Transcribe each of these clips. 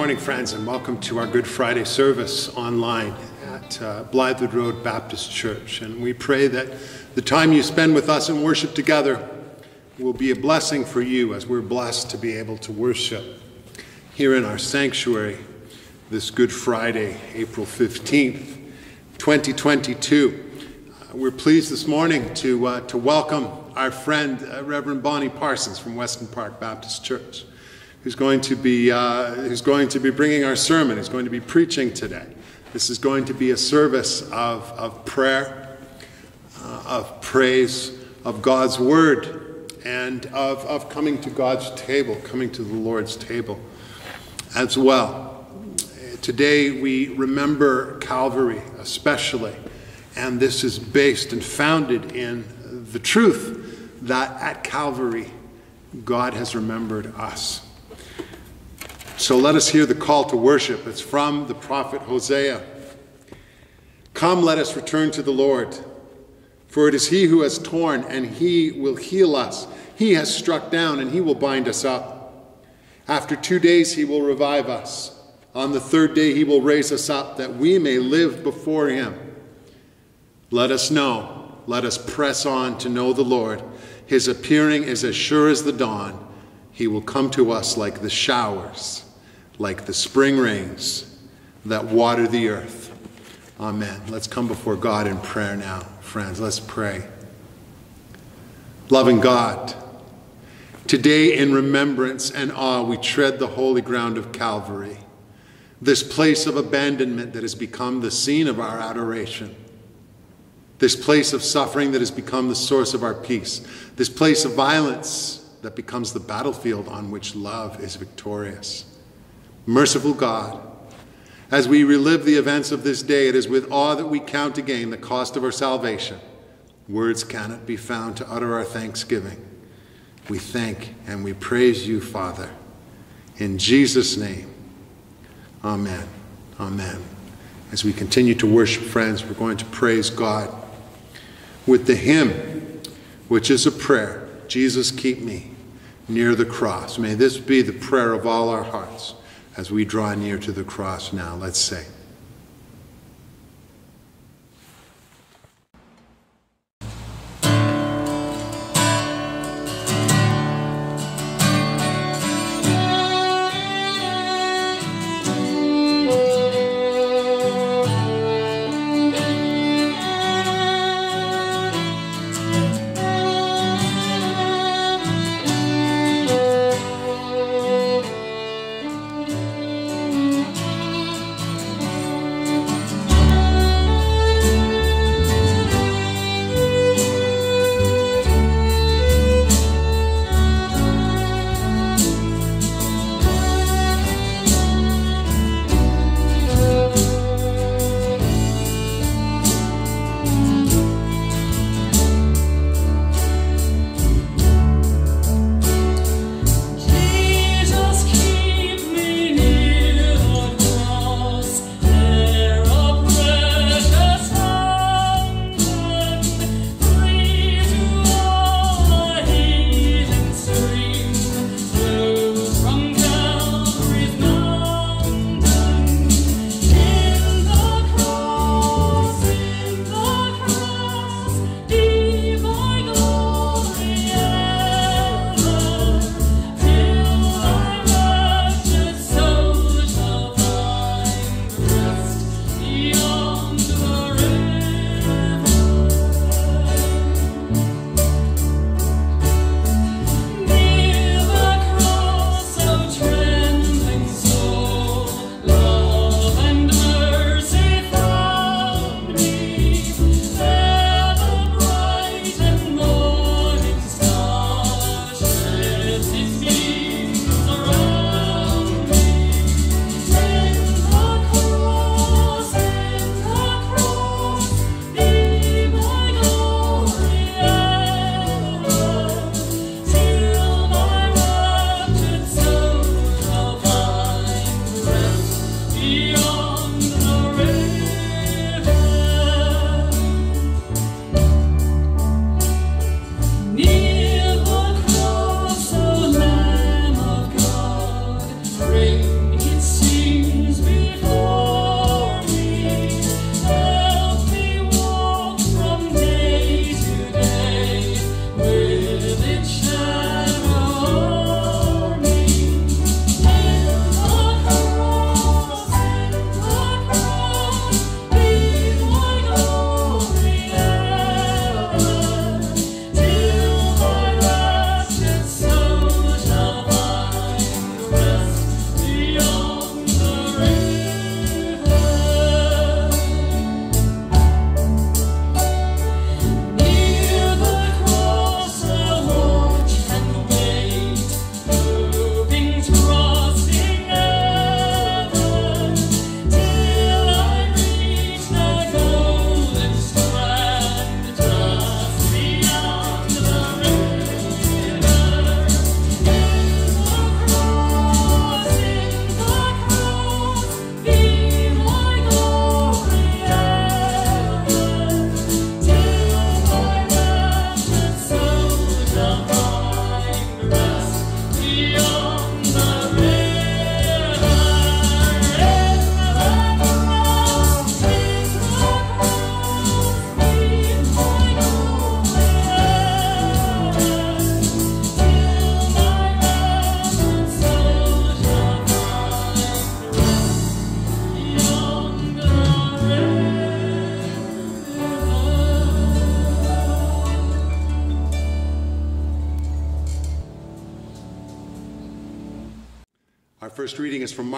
morning, friends, and welcome to our Good Friday service online at uh, Blythwood Road Baptist Church. And we pray that the time you spend with us in worship together will be a blessing for you as we're blessed to be able to worship here in our sanctuary this Good Friday, April 15th, 2022. Uh, we're pleased this morning to, uh, to welcome our friend, uh, Reverend Bonnie Parsons from Weston Park Baptist Church who's going to be, uh, who's going to be bringing our sermon, who's going to be preaching today. This is going to be a service of, of prayer, uh, of praise, of God's word, and of, of coming to God's table, coming to the Lord's table as well. Today we remember Calvary especially, and this is based and founded in the truth that at Calvary God has remembered us. So let us hear the call to worship. It's from the prophet Hosea. Come, let us return to the Lord. For it is he who has torn, and he will heal us. He has struck down, and he will bind us up. After two days, he will revive us. On the third day, he will raise us up, that we may live before him. Let us know, let us press on to know the Lord. His appearing is as sure as the dawn. He will come to us like the showers like the spring rains that water the earth. Amen. Let's come before God in prayer now, friends. Let's pray. Loving God, today in remembrance and awe, we tread the holy ground of Calvary, this place of abandonment that has become the scene of our adoration, this place of suffering that has become the source of our peace, this place of violence that becomes the battlefield on which love is victorious. Merciful God, as we relive the events of this day, it is with awe that we count again the cost of our salvation. Words cannot be found to utter our thanksgiving. We thank and we praise you, Father. In Jesus' name, amen. Amen. As we continue to worship, friends, we're going to praise God with the hymn, which is a prayer Jesus, keep me near the cross. May this be the prayer of all our hearts as we draw near to the cross now. Let's say.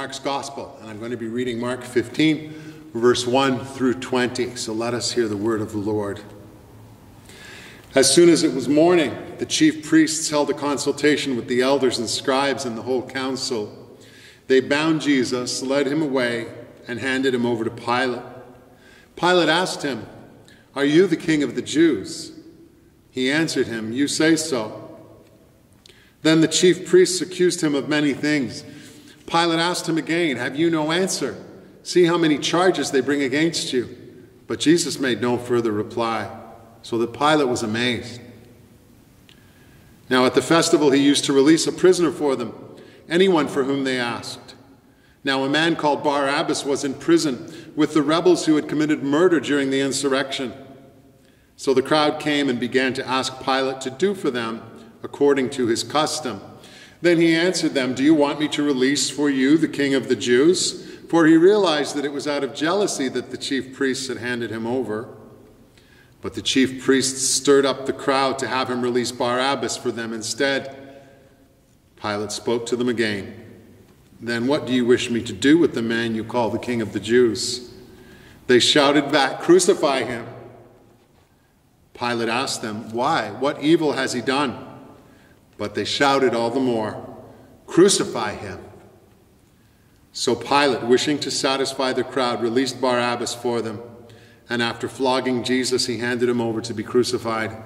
Mark's Gospel, and I'm going to be reading Mark 15, verse 1 through 20. So let us hear the word of the Lord. As soon as it was morning, the chief priests held a consultation with the elders and scribes and the whole council. They bound Jesus, led him away, and handed him over to Pilate. Pilate asked him, Are you the king of the Jews? He answered him, You say so. Then the chief priests accused him of many things. Pilate asked him again, Have you no answer? See how many charges they bring against you. But Jesus made no further reply, so that Pilate was amazed. Now at the festival, he used to release a prisoner for them, anyone for whom they asked. Now a man called Barabbas was in prison with the rebels who had committed murder during the insurrection. So the crowd came and began to ask Pilate to do for them according to his custom. Then he answered them, Do you want me to release for you the king of the Jews? For he realized that it was out of jealousy that the chief priests had handed him over. But the chief priests stirred up the crowd to have him release Barabbas for them instead. Pilate spoke to them again. Then what do you wish me to do with the man you call the king of the Jews? They shouted back, Crucify him. Pilate asked them, Why? What evil has he done? But they shouted all the more, Crucify him. So Pilate, wishing to satisfy the crowd, released Barabbas for them, and after flogging Jesus, he handed him over to be crucified.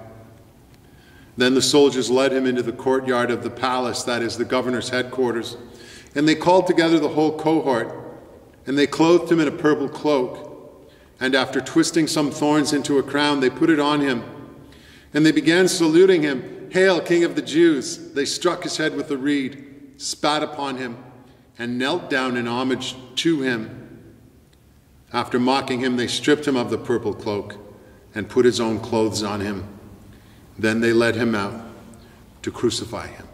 Then the soldiers led him into the courtyard of the palace, that is, the governor's headquarters, and they called together the whole cohort, and they clothed him in a purple cloak. And after twisting some thorns into a crown, they put it on him. And they began saluting him. Hail, King of the Jews! They struck his head with a reed, spat upon him, and knelt down in homage to him. After mocking him, they stripped him of the purple cloak and put his own clothes on him. Then they led him out to crucify him.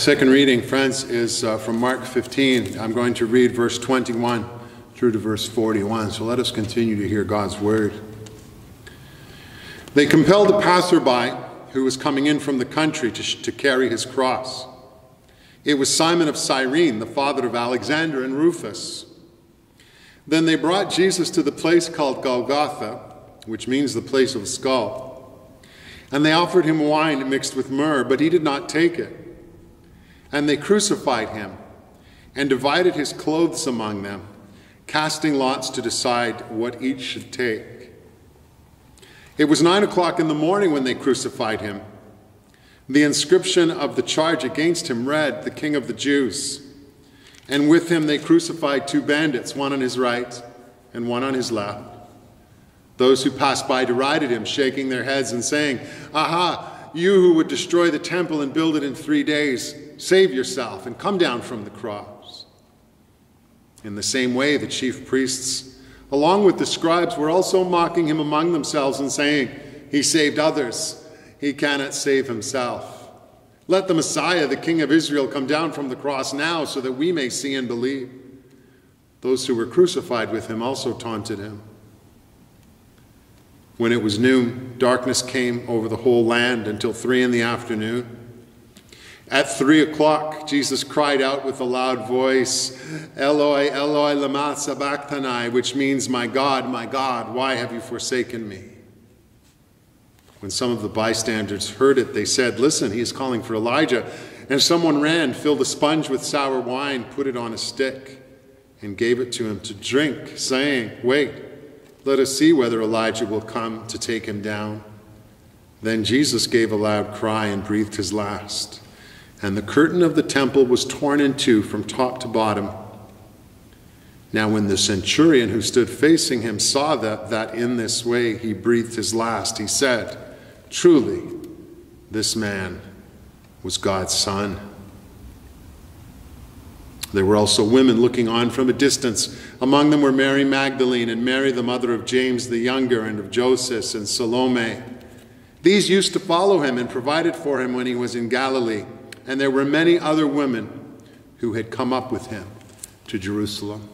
Second reading, friends, is uh, from Mark 15. I'm going to read verse 21 through to verse 41. So let us continue to hear God's word. They compelled a passerby who was coming in from the country to, to carry his cross. It was Simon of Cyrene, the father of Alexander and Rufus. Then they brought Jesus to the place called Golgotha, which means the place of a skull. And they offered him wine mixed with myrrh, but he did not take it. And they crucified him and divided his clothes among them, casting lots to decide what each should take. It was nine o'clock in the morning when they crucified him. The inscription of the charge against him read, The King of the Jews. And with him they crucified two bandits, one on his right and one on his left. Those who passed by derided him, shaking their heads and saying, Aha, you who would destroy the temple and build it in three days, Save yourself and come down from the cross. In the same way, the chief priests, along with the scribes, were also mocking him among themselves and saying, He saved others, he cannot save himself. Let the Messiah, the King of Israel, come down from the cross now so that we may see and believe. Those who were crucified with him also taunted him. When it was noon, darkness came over the whole land until three in the afternoon. At three o'clock, Jesus cried out with a loud voice, Eloi, Eloi, lama sabachthani, which means, My God, my God, why have you forsaken me? When some of the bystanders heard it, they said, Listen, he is calling for Elijah. And someone ran, filled a sponge with sour wine, put it on a stick, and gave it to him to drink, saying, Wait, let us see whether Elijah will come to take him down. Then Jesus gave a loud cry and breathed his last and the curtain of the temple was torn in two from top to bottom. Now, when the centurion who stood facing him saw that, that in this way he breathed his last, he said, Truly, this man was God's son. There were also women looking on from a distance. Among them were Mary Magdalene and Mary, the mother of James the younger, and of Joseph and Salome. These used to follow him and provided for him when he was in Galilee and there were many other women who had come up with him to Jerusalem.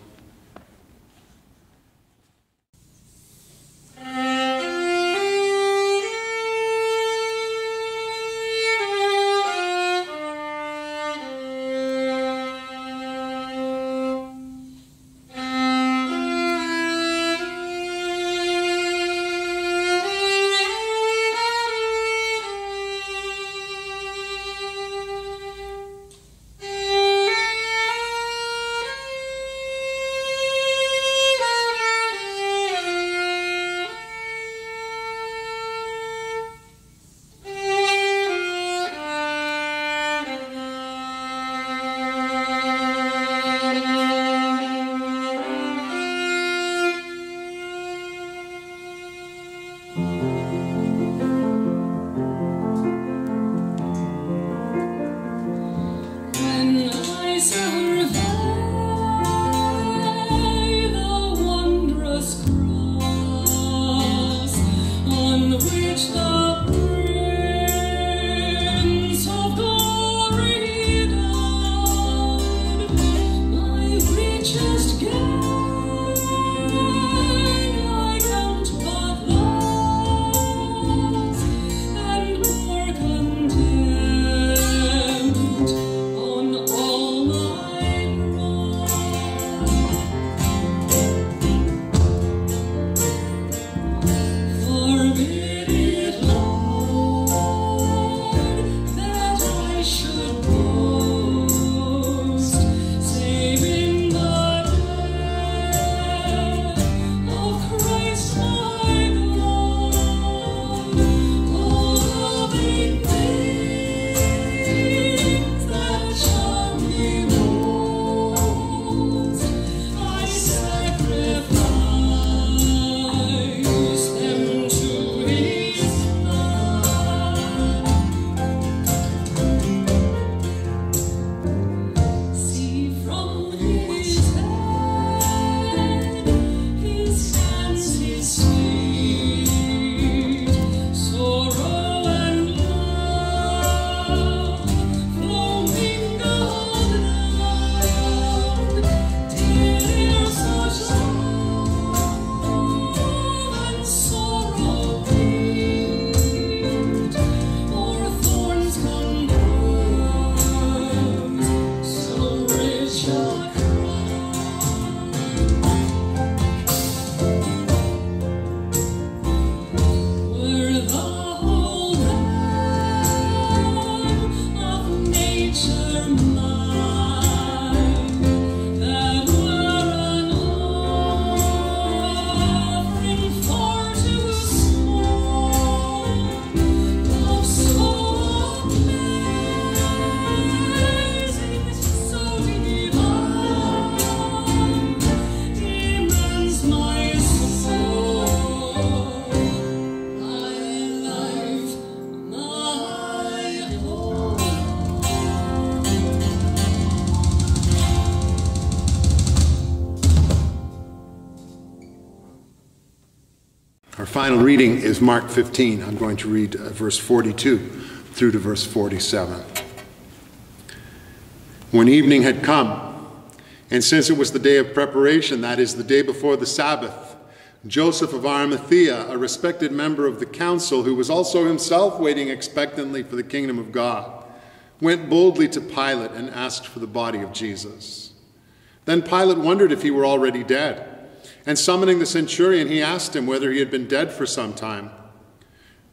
Reading is Mark 15. I'm going to read uh, verse 42 through to verse 47. When evening had come, and since it was the day of preparation, that is, the day before the Sabbath, Joseph of Arimathea, a respected member of the council, who was also himself waiting expectantly for the kingdom of God, went boldly to Pilate and asked for the body of Jesus. Then Pilate wondered if he were already dead. And summoning the centurion, he asked him whether he had been dead for some time.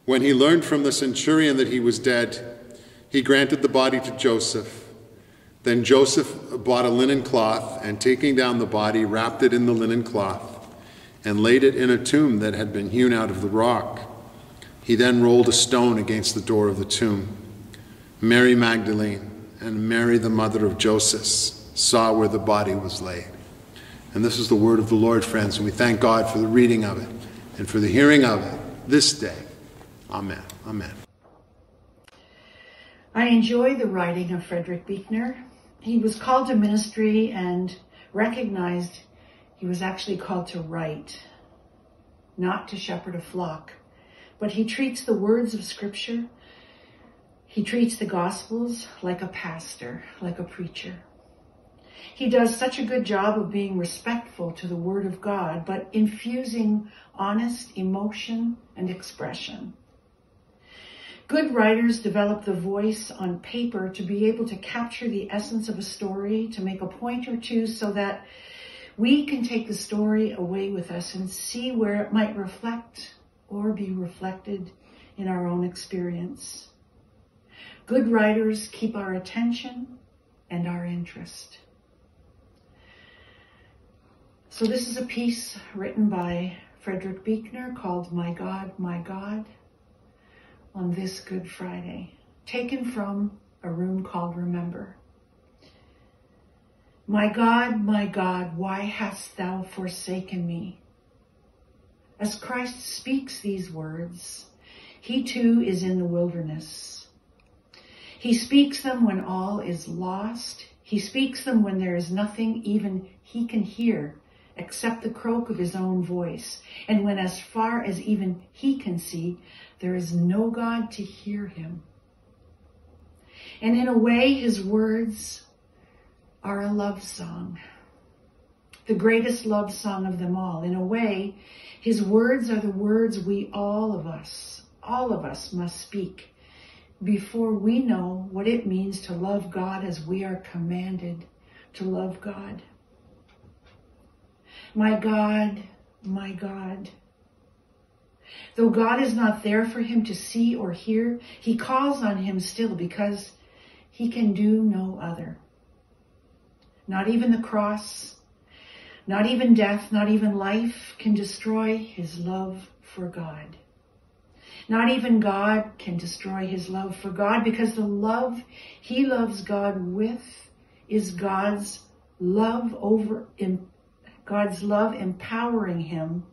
When he learned from the centurion that he was dead, he granted the body to Joseph. Then Joseph bought a linen cloth, and taking down the body, wrapped it in the linen cloth, and laid it in a tomb that had been hewn out of the rock. He then rolled a stone against the door of the tomb. Mary Magdalene and Mary, the mother of Joseph, saw where the body was laid. And this is the word of the Lord, friends, and we thank God for the reading of it and for the hearing of it this day. Amen. Amen. I enjoy the writing of Frederick Buechner. He was called to ministry and recognized he was actually called to write, not to shepherd a flock. But he treats the words of Scripture, he treats the Gospels like a pastor, like a preacher. He does such a good job of being respectful to the Word of God, but infusing honest emotion and expression. Good writers develop the voice on paper to be able to capture the essence of a story, to make a point or two so that we can take the story away with us and see where it might reflect or be reflected in our own experience. Good writers keep our attention and our interest. So this is a piece written by Frederick Buechner called My God, My God on this Good Friday, taken from a room called Remember. My God, my God, why hast thou forsaken me? As Christ speaks these words, he too is in the wilderness. He speaks them when all is lost. He speaks them when there is nothing even he can hear except the croak of his own voice, and when as far as even he can see, there is no God to hear him. And in a way, his words are a love song, the greatest love song of them all. In a way, his words are the words we all of us, all of us must speak before we know what it means to love God as we are commanded to love God. My God, my God. Though God is not there for him to see or hear, he calls on him still because he can do no other. Not even the cross, not even death, not even life can destroy his love for God. Not even God can destroy his love for God because the love he loves God with is God's love over God's love empowering him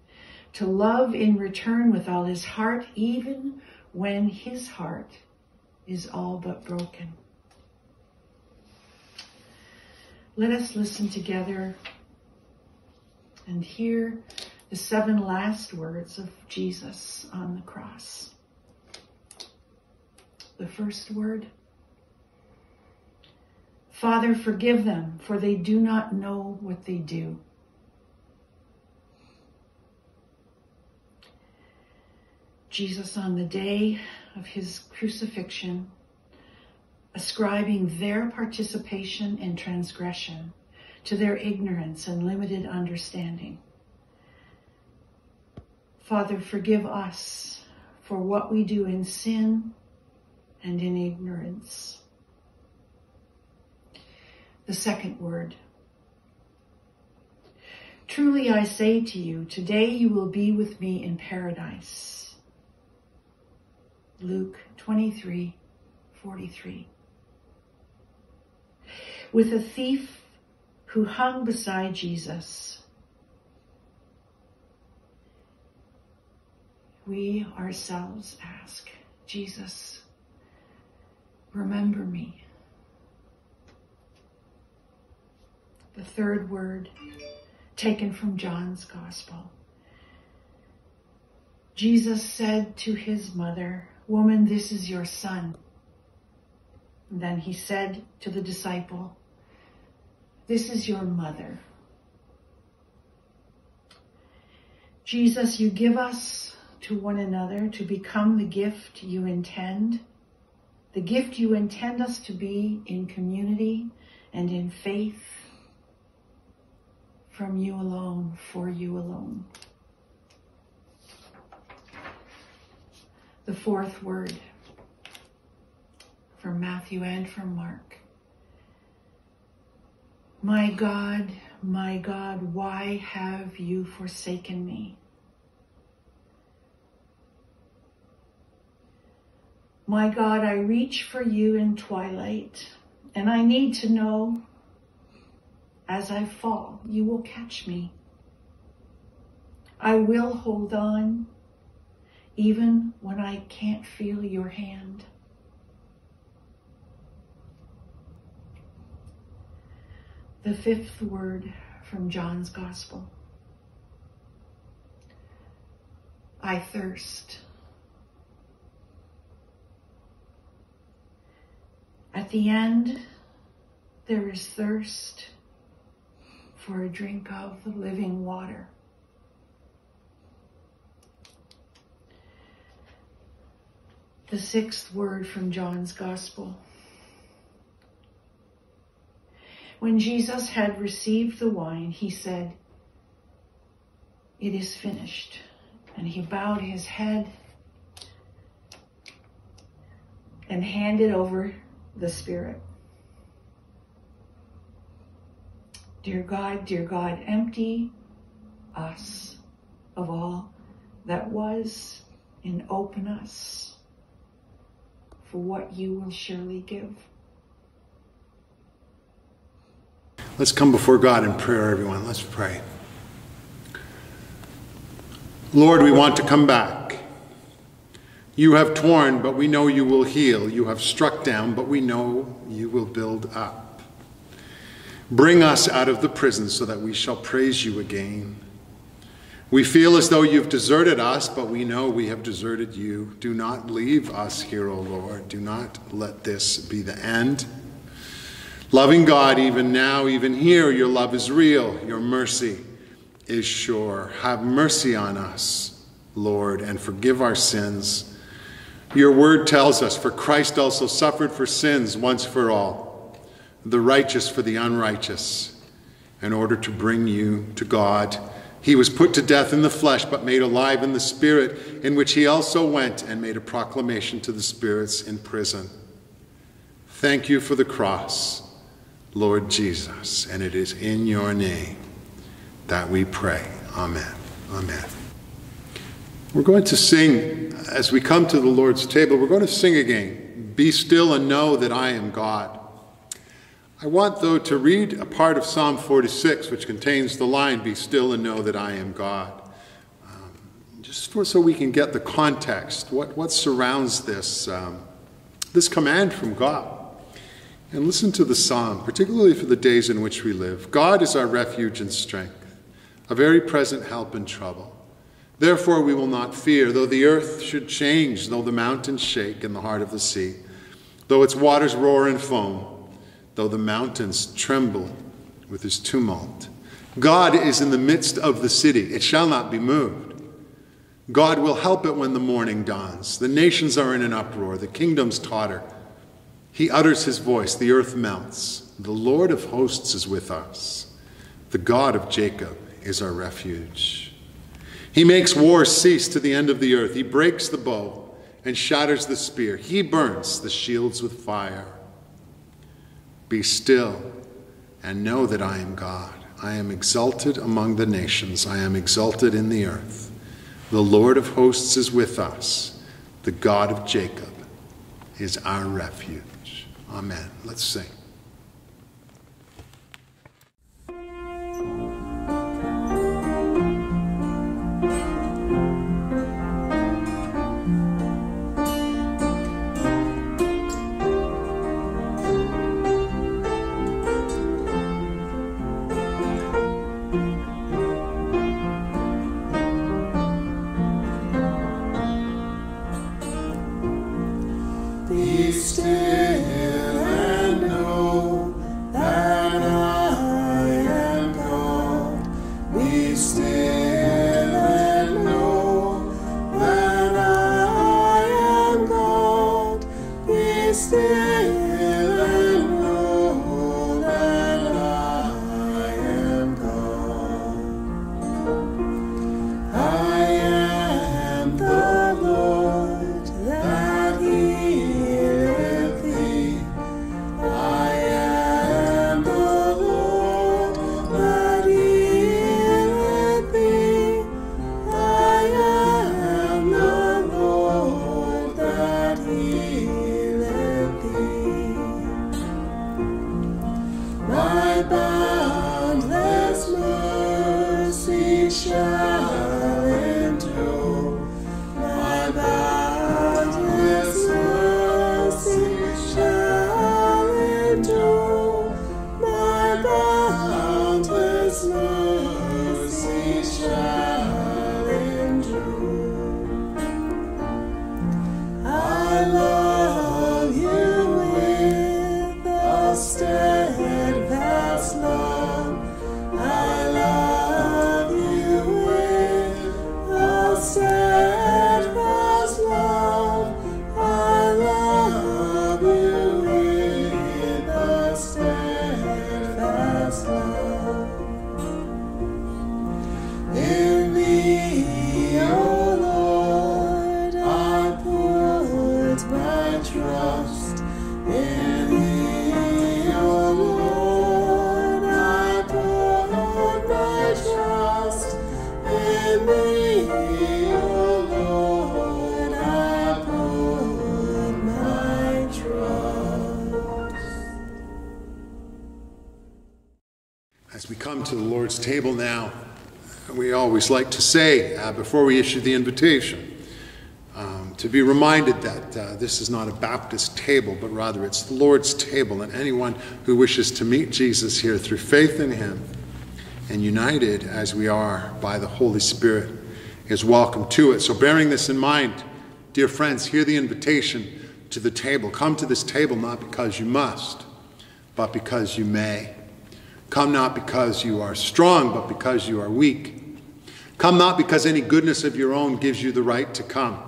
to love in return with all his heart, even when his heart is all but broken. Let us listen together and hear the seven last words of Jesus on the cross. The first word, Father, forgive them, for they do not know what they do. Jesus on the day of his crucifixion, ascribing their participation in transgression to their ignorance and limited understanding. Father, forgive us for what we do in sin and in ignorance. The second word. Truly I say to you, today you will be with me in paradise. Luke 23, 43. With a thief who hung beside Jesus, we ourselves ask, Jesus, remember me. The third word taken from John's Gospel. Jesus said to his mother, Woman, this is your son. And then he said to the disciple, This is your mother. Jesus, you give us to one another to become the gift you intend, the gift you intend us to be in community and in faith from you alone, for you alone. The fourth word from Matthew and from Mark. My God, my God, why have you forsaken me? My God, I reach for you in twilight, and I need to know as I fall, you will catch me. I will hold on even when I can't feel your hand. The fifth word from John's Gospel. I thirst. At the end, there is thirst for a drink of the living water. The sixth word from John's Gospel. When Jesus had received the wine, he said, It is finished. And he bowed his head and handed over the Spirit. Dear God, dear God, empty us of all that was and open us for what you will surely give. Let's come before God in prayer, everyone. Let's pray. Lord, we want to come back. You have torn, but we know you will heal. You have struck down, but we know you will build up. Bring us out of the prison so that we shall praise you again. We feel as though you've deserted us, but we know we have deserted you. Do not leave us here, O Lord. Do not let this be the end. Loving God, even now, even here, your love is real, your mercy is sure. Have mercy on us, Lord, and forgive our sins. Your word tells us, for Christ also suffered for sins once for all the righteous for the unrighteous, in order to bring you to God. He was put to death in the flesh, but made alive in the spirit, in which he also went and made a proclamation to the spirits in prison. Thank you for the cross, Lord Jesus, and it is in your name that we pray. Amen. Amen. We're going to sing, as we come to the Lord's table, we're going to sing again Be still and know that I am God. I want, though, to read a part of Psalm 46, which contains the line, Be still and know that I am God. Um, just for, so we can get the context, what, what surrounds this, um, this command from God. And listen to the psalm, particularly for the days in which we live. God is our refuge and strength, a very present help in trouble. Therefore, we will not fear, though the earth should change, though the mountains shake in the heart of the sea, though its waters roar and foam though the mountains tremble with his tumult. God is in the midst of the city, it shall not be moved. God will help it when the morning dawns. The nations are in an uproar, the kingdoms totter. He utters his voice, the earth melts. The Lord of hosts is with us. The God of Jacob is our refuge. He makes war cease to the end of the earth. He breaks the bow and shatters the spear. He burns the shields with fire. Be still and know that I am God. I am exalted among the nations, I am exalted in the earth. The Lord of hosts is with us, the God of Jacob is our refuge. Amen. Let's sing. Lord's table now, we always like to say uh, before we issue the invitation um, to be reminded that uh, this is not a Baptist table, but rather it's the Lord's table, and anyone who wishes to meet Jesus here through faith in Him and united as we are by the Holy Spirit is welcome to it. So, bearing this in mind, dear friends, hear the invitation to the table. Come to this table not because you must, but because you may. Come not because you are strong, but because you are weak. Come not because any goodness of your own gives you the right to come,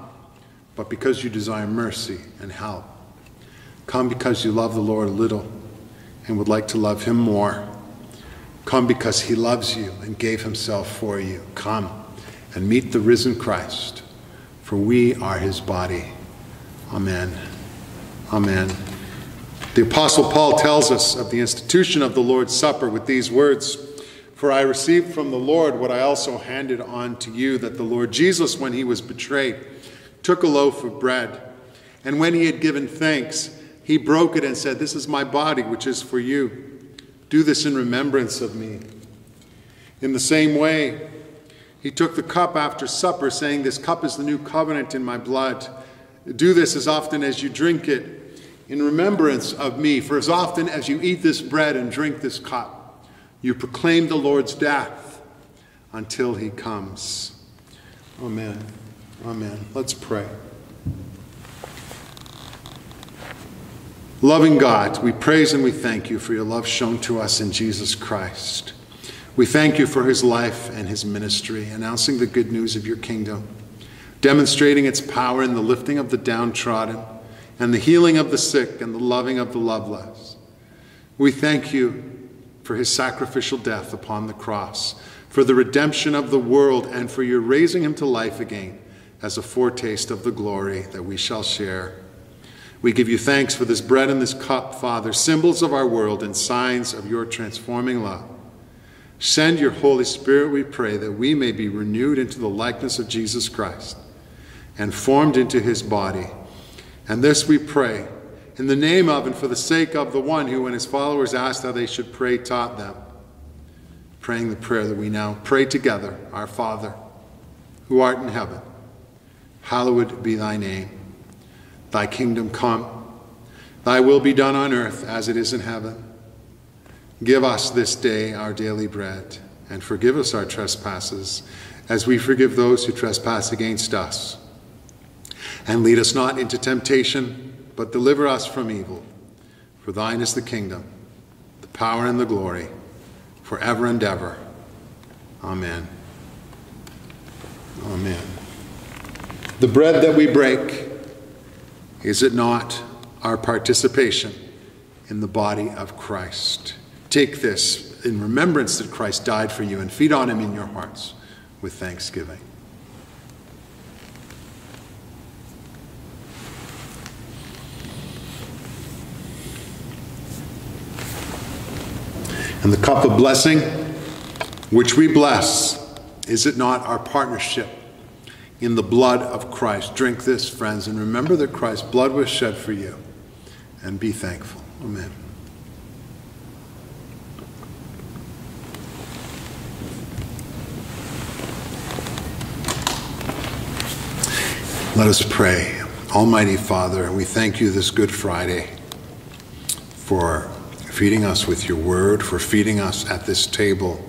but because you desire mercy and help. Come because you love the Lord a little and would like to love him more. Come because he loves you and gave himself for you. Come and meet the risen Christ, for we are his body. Amen. Amen. The Apostle Paul tells us of the institution of the Lord's Supper with these words For I received from the Lord what I also handed on to you, that the Lord Jesus, when he was betrayed, took a loaf of bread, and when he had given thanks, he broke it and said, This is my body, which is for you. Do this in remembrance of me. In the same way, he took the cup after supper, saying, This cup is the new covenant in my blood. Do this as often as you drink it in remembrance of me. For as often as you eat this bread and drink this cup, you proclaim the Lord's death until he comes. Amen. Amen. Let's pray. Loving God, we praise and we thank you for your love shown to us in Jesus Christ. We thank you for his life and his ministry, announcing the good news of your kingdom, demonstrating its power in the lifting of the downtrodden and the healing of the sick and the loving of the loveless. We thank you for his sacrificial death upon the cross, for the redemption of the world, and for your raising him to life again as a foretaste of the glory that we shall share. We give you thanks for this bread and this cup, Father, symbols of our world and signs of your transforming love. Send your Holy Spirit, we pray, that we may be renewed into the likeness of Jesus Christ and formed into his body. And this we pray in the name of and for the sake of the one who, when his followers asked how they should pray, taught them. Praying the prayer that we now pray together Our Father, who art in heaven, hallowed be thy name. Thy kingdom come, thy will be done on earth as it is in heaven. Give us this day our daily bread, and forgive us our trespasses, as we forgive those who trespass against us. And lead us not into temptation, but deliver us from evil. For thine is the kingdom, the power, and the glory, forever and ever. Amen. Amen. The bread that we break is it not our participation in the body of Christ? Take this in remembrance that Christ died for you and feed on him in your hearts with thanksgiving. And the cup of blessing, which we bless, is it not our partnership in the blood of Christ. Drink this, friends, and remember that Christ's blood was shed for you. And be thankful. Amen. Let us pray. Almighty Father, we thank you this Good Friday for feeding us with your word, for feeding us at this table.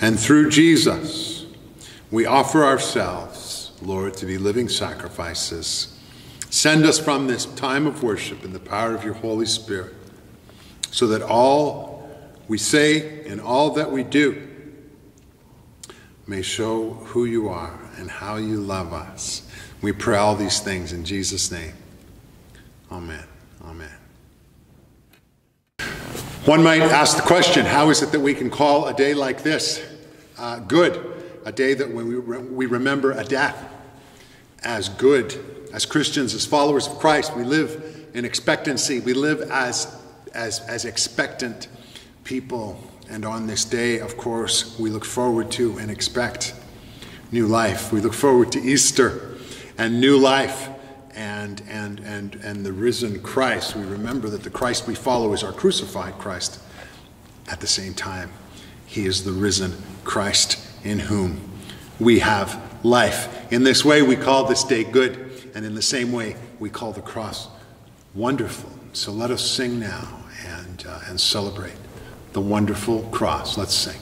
And through Jesus, we offer ourselves Lord, to be living sacrifices. Send us from this time of worship in the power of your Holy Spirit, so that all we say and all that we do may show who you are and how you love us. We pray all these things in Jesus' name. Amen. One might ask the question how is it that we can call a day like this uh, good? A day that when we, re- we remember a death as good. As Christians, as followers of Christ, we live in expectancy. We live as, as, as expectant people. And on this day, of course, we look forward to and expect new life. We look forward to Easter and new life and, and, and, and the risen Christ. We remember that the Christ we follow is our crucified Christ. At the same time, he is the risen Christ in whom we have life. In this way, we call this day good, and in the same way, we call the cross wonderful. So let us sing now and, uh, and celebrate the wonderful cross. Let's sing.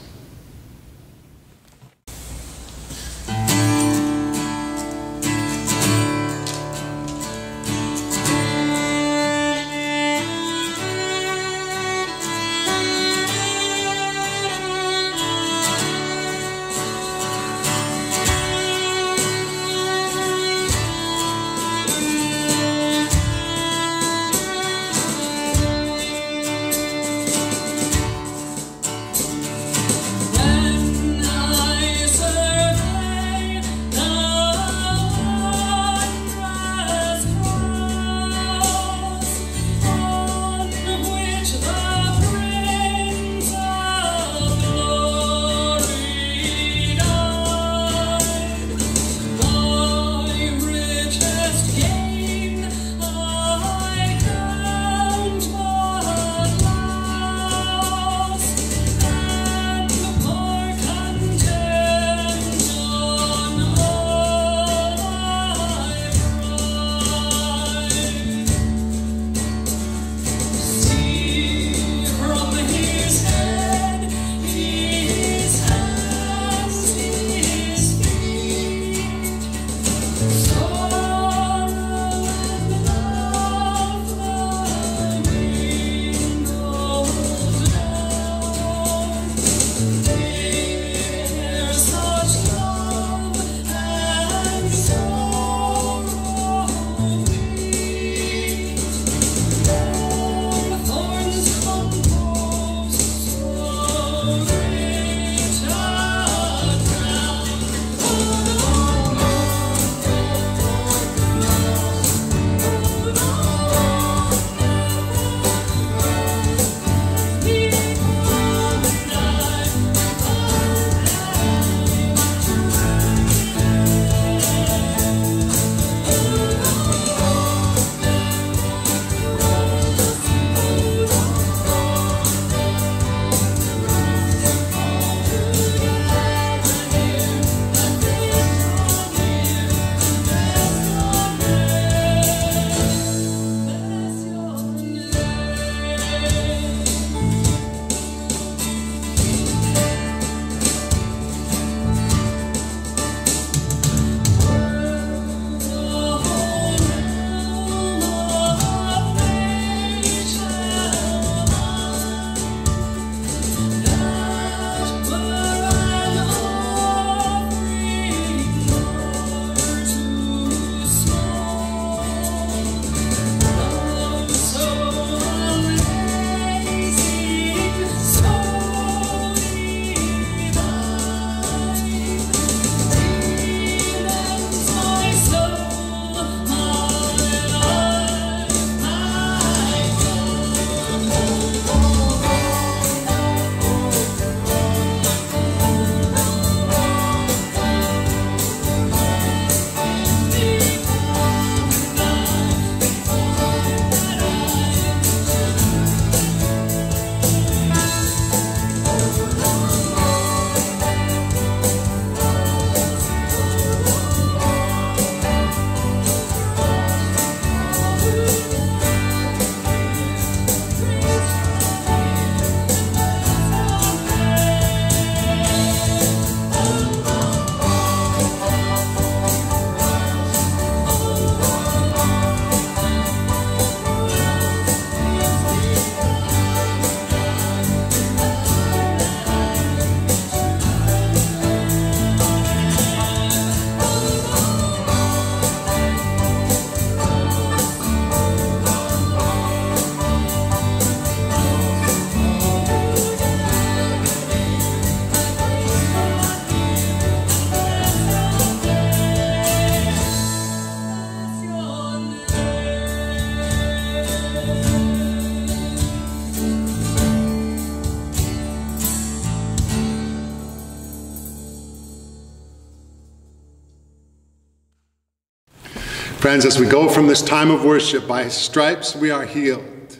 Friends, as we go from this time of worship, by his stripes we are healed,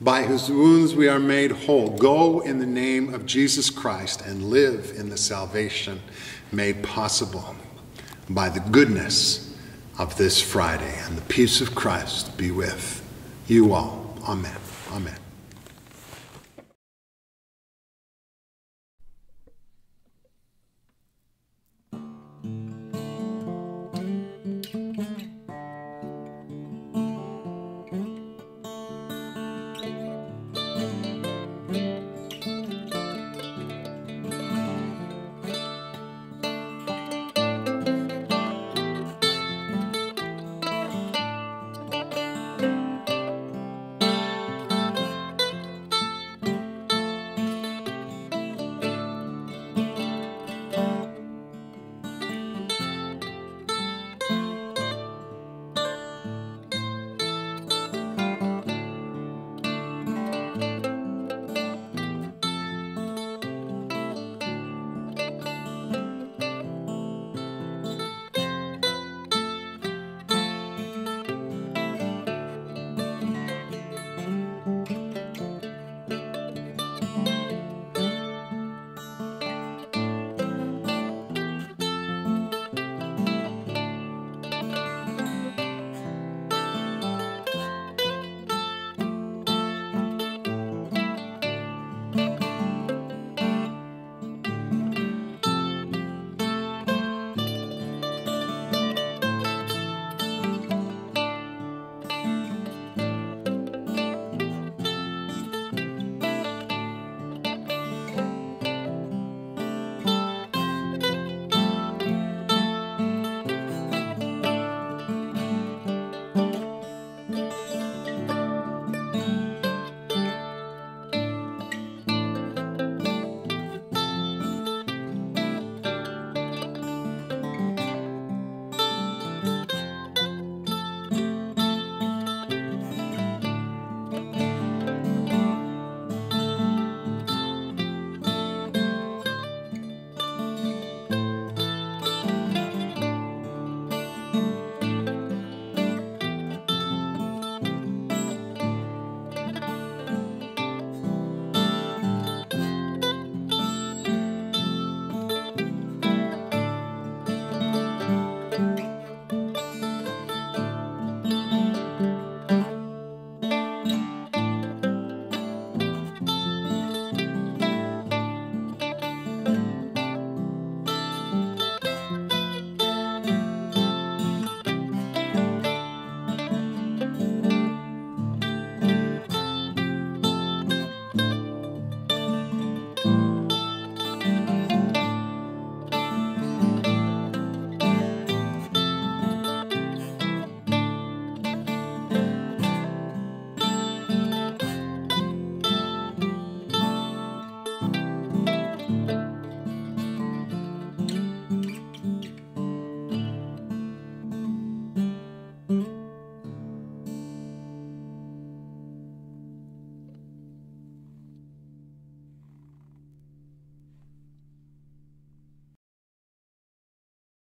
by his wounds we are made whole. Go in the name of Jesus Christ and live in the salvation made possible by the goodness of this Friday. And the peace of Christ be with you all. Amen. Amen.